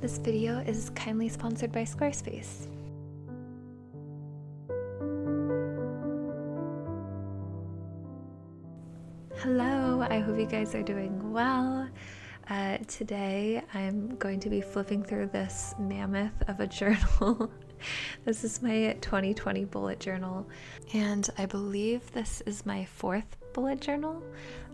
This video is kindly sponsored by Squarespace. Hello, I hope you guys are doing well. Uh, today I'm going to be flipping through this mammoth of a journal. this is my 2020 bullet journal, and I believe this is my fourth bullet journal.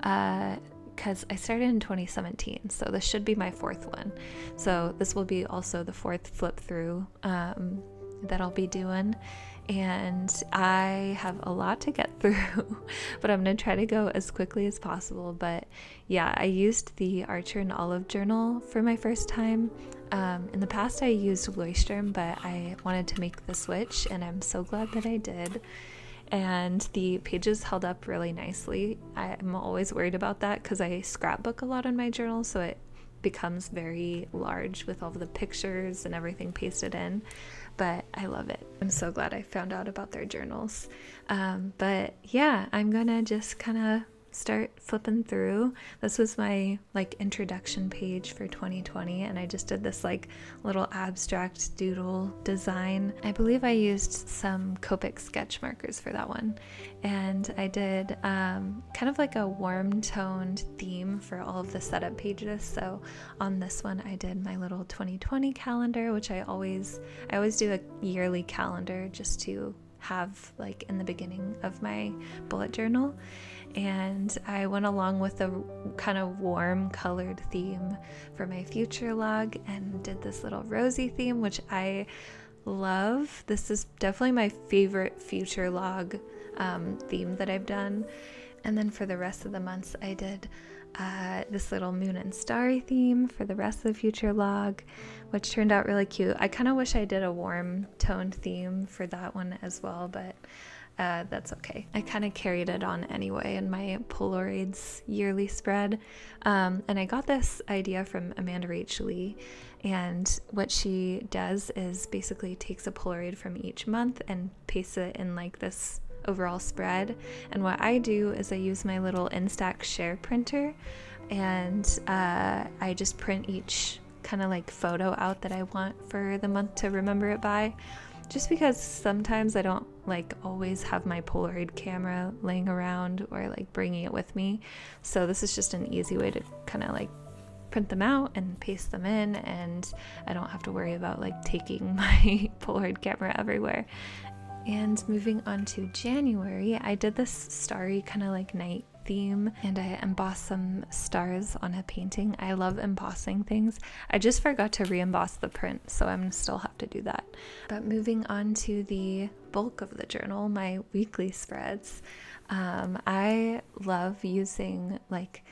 Uh, because I started in 2017, so this should be my fourth one. So this will be also the fourth flip through um, that I'll be doing, and I have a lot to get through, but I'm gonna try to go as quickly as possible. But yeah, I used the Archer and Olive journal for my first time. Um, in the past, I used Leuchtturm, but I wanted to make the switch, and I'm so glad that I did and the pages held up really nicely. I'm always worried about that because I scrapbook a lot in my journal, so it becomes very large with all the pictures and everything pasted in. But I love it. I'm so glad I found out about their journals. Um, but yeah, I'm gonna just kind of start flipping through. This was my like introduction page for 2020 and I just did this like little abstract doodle design. I believe I used some Copic sketch markers for that one. And I did um, kind of like a warm toned theme for all of the setup pages. So on this one I did my little 2020 calendar, which I always I always do a yearly calendar just to have like in the beginning of my bullet journal and I went along with a kind of warm colored theme for my future log and did this little rosy theme, which I love. This is definitely my favorite future log um, theme that I've done. And then for the rest of the months, I did uh, this little moon and starry theme for the rest of the future log, which turned out really cute. I kind of wish I did a warm toned theme for that one as well, but uh, that's okay. I kind of carried it on anyway in my Polaroids yearly spread. Um, and I got this idea from Amanda Rachel Lee. And what she does is basically takes a Polaroid from each month and pastes it in like this overall spread. And what I do is I use my little Instax share printer and uh, I just print each kind of like photo out that I want for the month to remember it by just because sometimes I don't like always have my Polaroid camera laying around or like bringing it with me. So this is just an easy way to kind of like print them out and paste them in and I don't have to worry about like taking my Polaroid camera everywhere. And moving on to January, I did this starry kind of like night theme and I embossed some stars on a painting. I love embossing things. I just forgot to re-emboss the print, so I'm still have to do that. But moving on to the bulk of the journal, my weekly spreads. Um, I love using like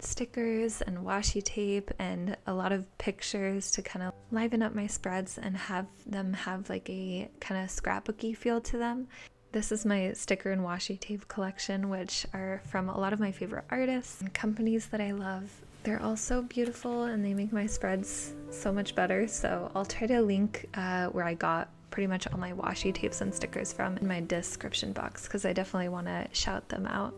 stickers and washi tape and a lot of pictures to kind of liven up my spreads and have them have like a kind of scrapbooky feel to them. This is my sticker and washi tape collection, which are from a lot of my favorite artists and companies that I love. They're all so beautiful and they make my spreads so much better. So I'll try to link uh, where I got pretty much all my washi tapes and stickers from in my description box because I definitely want to shout them out.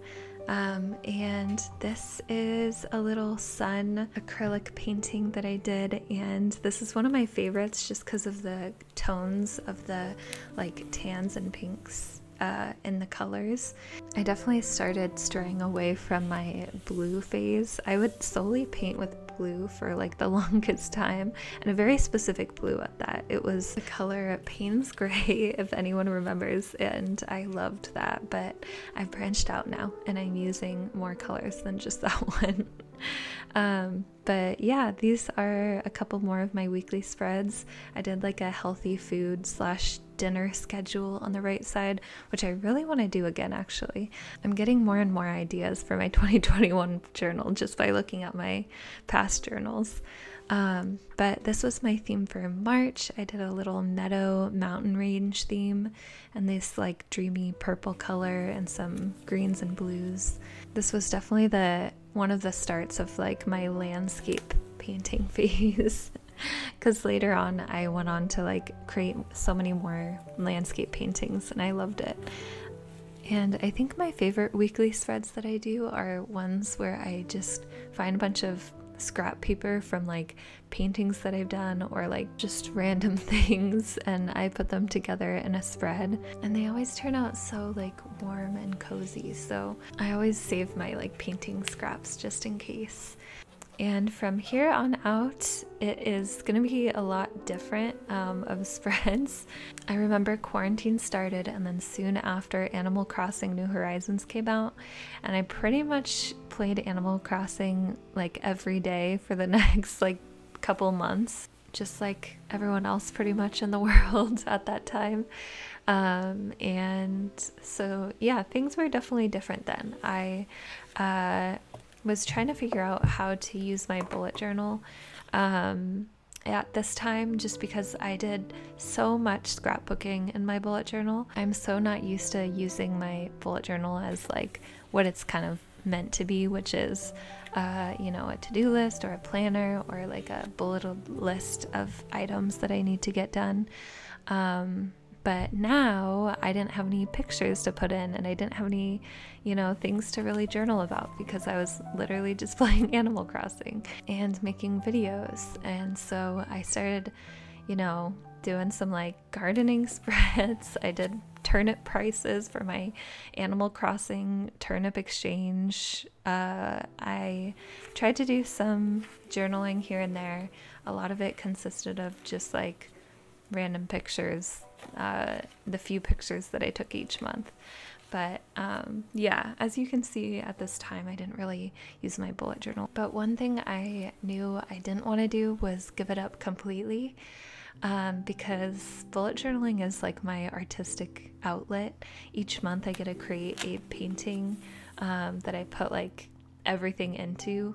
Um, and this is a little sun acrylic painting that I did, and this is one of my favorites just because of the tones of the like tans and pinks uh, in the colors. I definitely started straying away from my blue phase. I would solely paint with blue for like the longest time, and a very specific blue at that. It was the color Payne's Gray, if anyone remembers, and I loved that. But I've branched out now, and I'm using more colors than just that one. um, but yeah, these are a couple more of my weekly spreads. I did like a healthy food slash dinner schedule on the right side, which I really want to do again actually. I'm getting more and more ideas for my 2021 journal just by looking at my past journals. Um, but this was my theme for March. I did a little meadow mountain range theme and this like dreamy purple color and some greens and blues. This was definitely the one of the starts of like my landscape painting phase because later on I went on to like create so many more landscape paintings and I loved it. And I think my favorite weekly spreads that I do are ones where I just find a bunch of scrap paper from like paintings that I've done or like just random things and I put them together in a spread and they always turn out so like warm and cozy. So I always save my like painting scraps just in case. And from here on out, it is going to be a lot different um, of spreads. I remember quarantine started, and then soon after, Animal Crossing New Horizons came out, and I pretty much played Animal Crossing like every day for the next like couple months, just like everyone else pretty much in the world at that time. Um, and so, yeah, things were definitely different then. I uh, was trying to figure out how to use my bullet journal um, at this time just because I did so much scrapbooking in my bullet journal. I'm so not used to using my bullet journal as like what it's kind of meant to be, which is, uh, you know, a to do list or a planner or like a bulleted list of items that I need to get done. Um, but now I didn't have any pictures to put in and I didn't have any, you know, things to really journal about because I was literally just playing Animal Crossing and making videos. And so I started, you know, doing some like gardening spreads. I did turnip prices for my Animal Crossing turnip exchange. Uh, I tried to do some journaling here and there. A lot of it consisted of just like random pictures uh, the few pictures that I took each month. But um, yeah, as you can see at this time, I didn't really use my bullet journal. But one thing I knew I didn't want to do was give it up completely um, because bullet journaling is like my artistic outlet. Each month, I get to create a painting um, that I put like everything into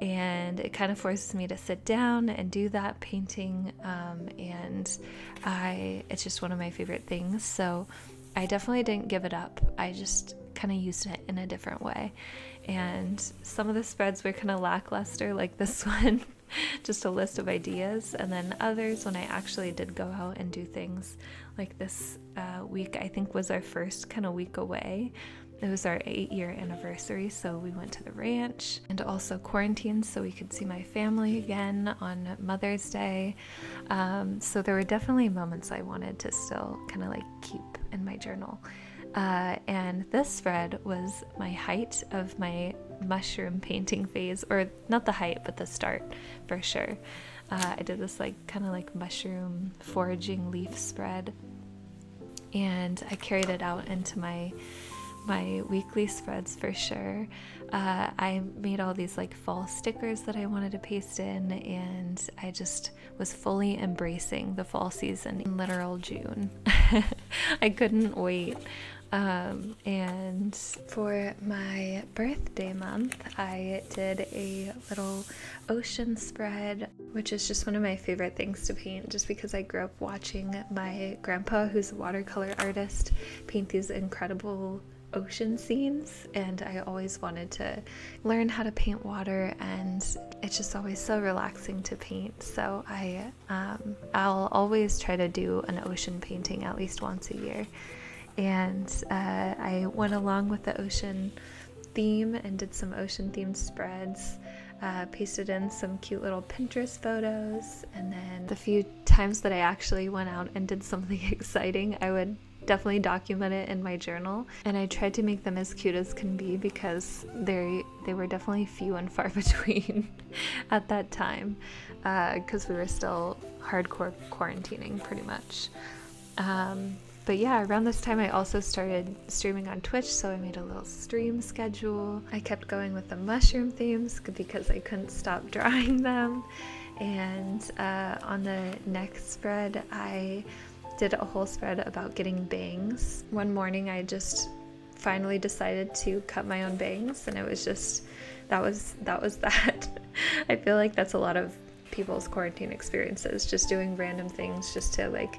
and it kind of forces me to sit down and do that painting um, and i it's just one of my favorite things. So i definitely didn't give it up. I just kind of used it in a different way. And some of the spreads were kind of lackluster like this one just a list of ideas. And then others when i actually did go out and do things like this uh, week i think was our first kind of week away it was our eight year anniversary, so we went to the ranch and also quarantined so we could see my family again on Mother's Day. Um, so there were definitely moments I wanted to still kind of like keep in my journal. Uh, and this spread was my height of my mushroom painting phase, or not the height, but the start for sure. Uh, I did this like kind of like mushroom foraging leaf spread, and I carried it out into my my weekly spreads for sure. Uh, I made all these like fall stickers that I wanted to paste in, and I just was fully embracing the fall season in literal June. I couldn't wait. Um, and for my birthday month, I did a little ocean spread, which is just one of my favorite things to paint just because I grew up watching my grandpa, who's a watercolor artist, paint these incredible ocean scenes and I always wanted to learn how to paint water and it's just always so relaxing to paint. So I um, I'll always try to do an ocean painting at least once a year. And uh, I went along with the ocean theme and did some ocean themed spreads uh, pasted in some cute little Pinterest photos, and then the few times that I actually went out and did something exciting, I would definitely document it in my journal and I tried to make them as cute as can be because they they were definitely few and far between at that time because uh, we were still hardcore quarantining pretty much. Um, but yeah, around this time I also started streaming on Twitch, so I made a little stream schedule. I kept going with the mushroom themes because I couldn't stop drawing them. And uh, on the next spread, I did a whole spread about getting bangs. One morning I just finally decided to cut my own bangs and it was just that was that was that. I feel like that's a lot of people's quarantine experiences just doing random things just to like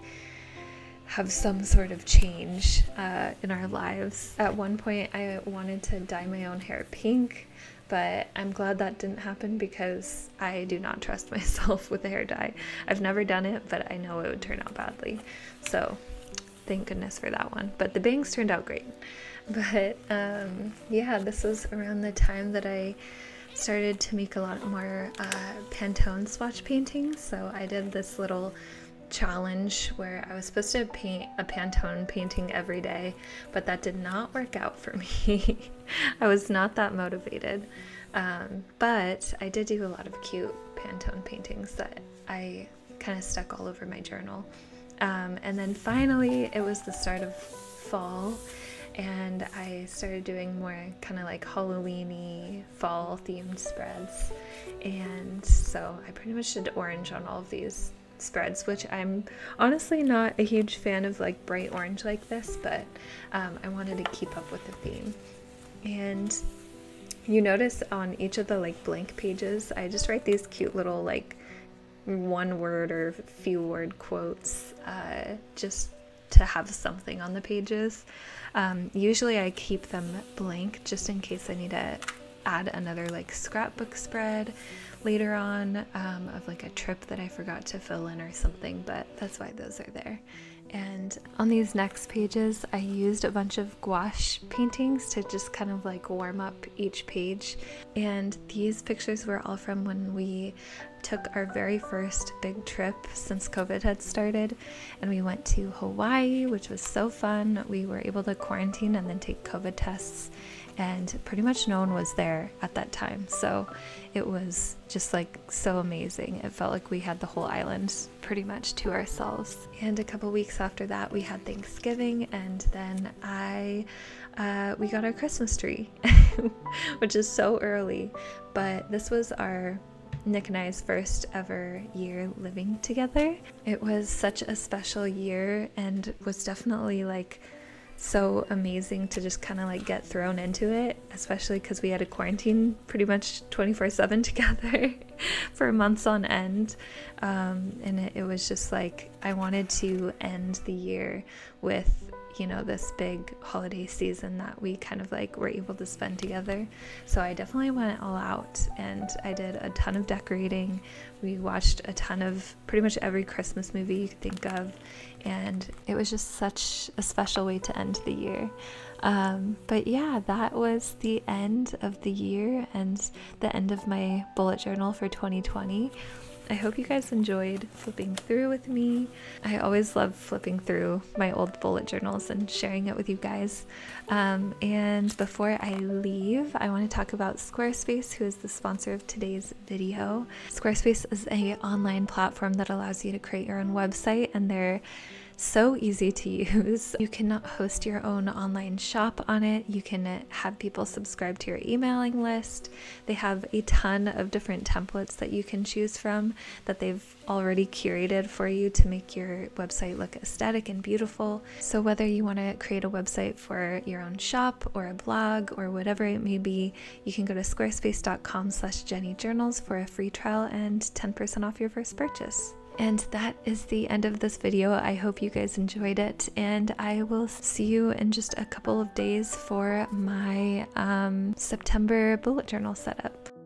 have some sort of change uh, in our lives. At one point, I wanted to dye my own hair pink, but I'm glad that didn't happen because I do not trust myself with a hair dye. I've never done it, but I know it would turn out badly. So, thank goodness for that one. But the bangs turned out great. But um, yeah, this was around the time that I started to make a lot more uh, Pantone swatch paintings. So I did this little challenge where I was supposed to paint a Pantone painting every day, but that did not work out for me. I was not that motivated. Um, but I did do a lot of cute Pantone paintings that I kind of stuck all over my journal. Um, and then finally, it was the start of fall, and I started doing more kind of like Halloweeny fall themed spreads. And so I pretty much did orange on all of these spreads, which I'm honestly not a huge fan of like bright orange like this, but um, I wanted to keep up with the theme. And you notice on each of the like blank pages, I just write these cute little like one word or few word quotes uh, just to have something on the pages. Um, usually I keep them blank just in case I need to add another like scrapbook spread later on um, of like a trip that I forgot to fill in or something, but that's why those are there. And on these next pages, I used a bunch of gouache paintings to just kind of like warm up each page. And these pictures were all from when we took our very first big trip since COVID had started. And we went to Hawaii, which was so fun. We were able to quarantine and then take COVID tests and pretty much no one was there at that time. So it was just like so amazing. It felt like we had the whole island pretty much to ourselves. And a couple weeks after that, we had Thanksgiving, and then I uh, we got our Christmas tree, which is so early, but this was our Nick and I's first ever year living together. It was such a special year and was definitely like so amazing to just kind of like get thrown into it, especially because we had a quarantine pretty much 24 7 together for months on end. Um, and it, it was just like I wanted to end the year with you know, this big holiday season that we kind of like were able to spend together. So I definitely went all out and I did a ton of decorating. We watched a ton of pretty much every Christmas movie you could think of, and it was just such a special way to end the year. Um, but yeah, that was the end of the year and the end of my bullet journal for 2020. I hope you guys enjoyed flipping through with me. I always love flipping through my old bullet journals and sharing it with you guys. Um, and before I leave, I want to talk about Squarespace, who is the sponsor of today's video. Squarespace is a online platform that allows you to create your own website, and they're so easy to use. You can host your own online shop on it. You can have people subscribe to your emailing list. They have a ton of different templates that you can choose from that they've already curated for you to make your website look aesthetic and beautiful. So whether you want to create a website for your own shop or a blog or whatever it may be, you can go to squarespace.com slash jennyjournals for a free trial and 10% off your first purchase. And that is the end of this video. I hope you guys enjoyed it, and I will see you in just a couple of days for my um, September bullet journal setup.